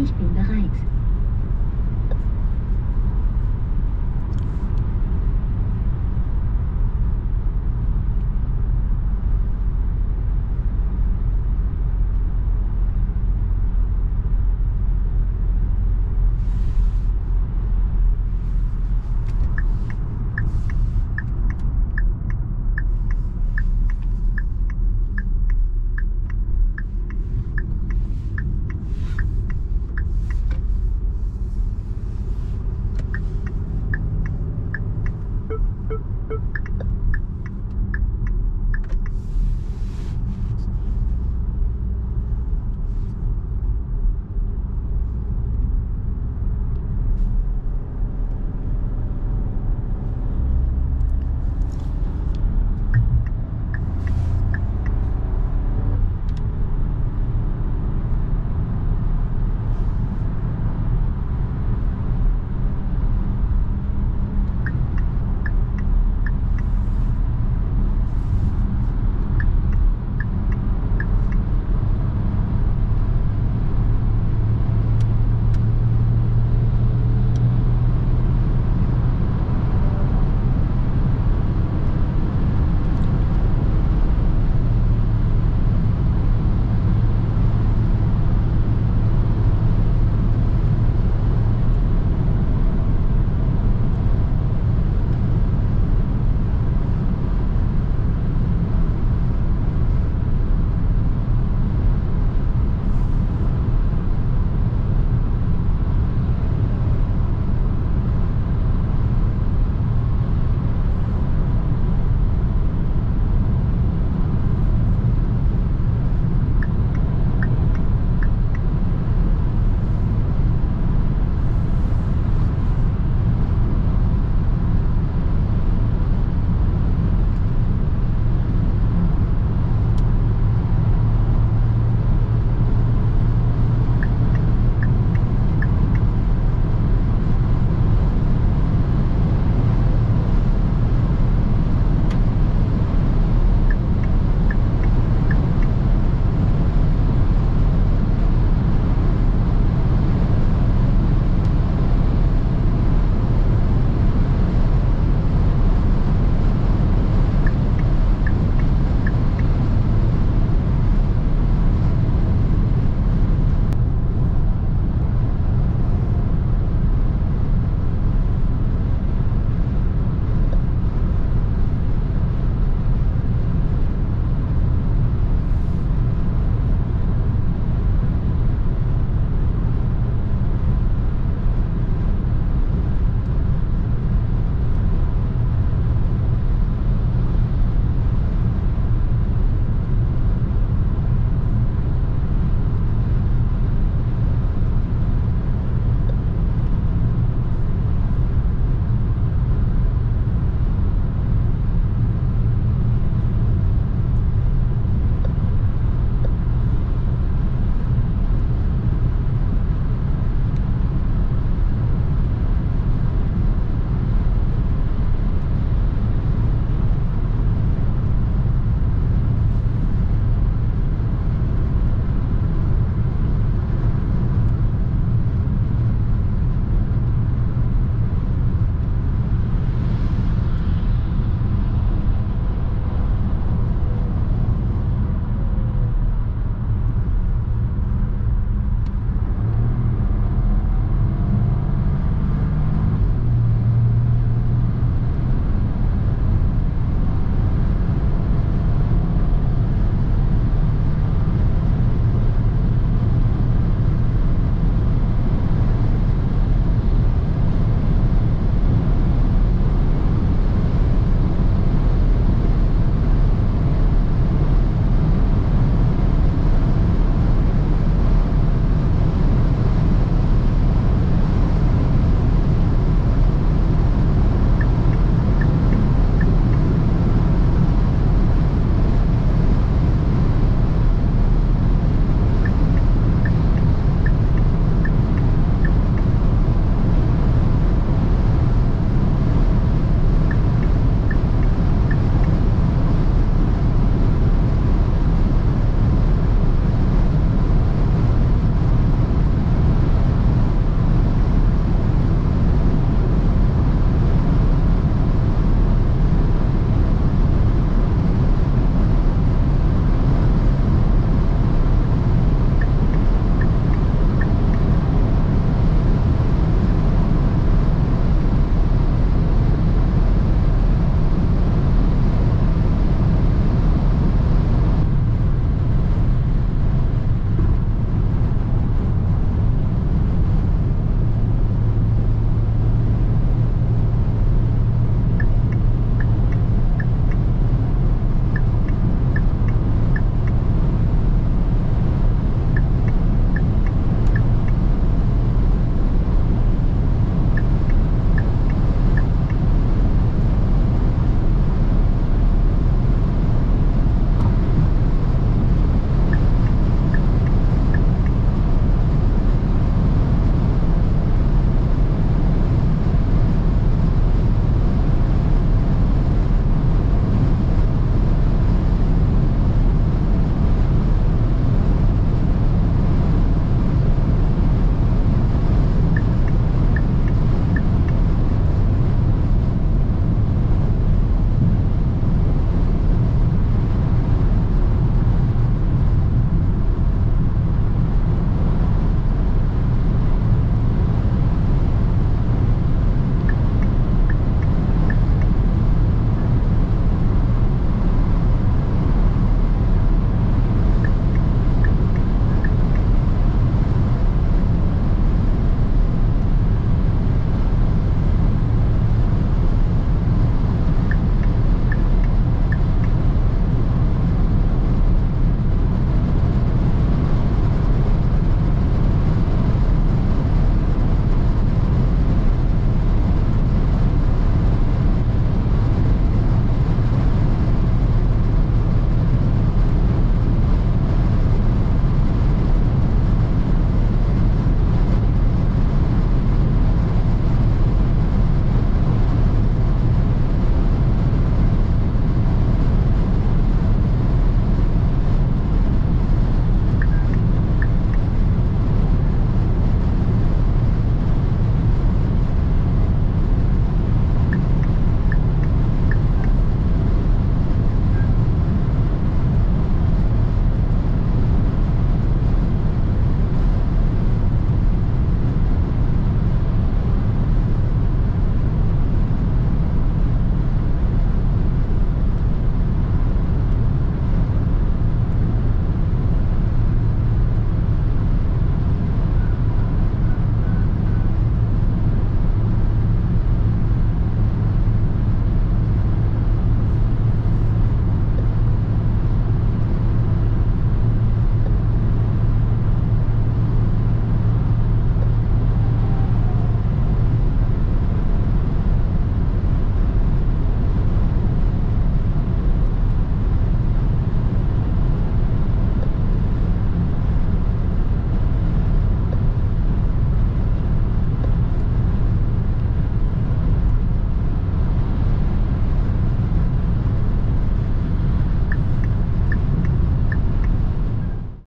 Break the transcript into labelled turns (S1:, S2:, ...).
S1: Ich bin bereit.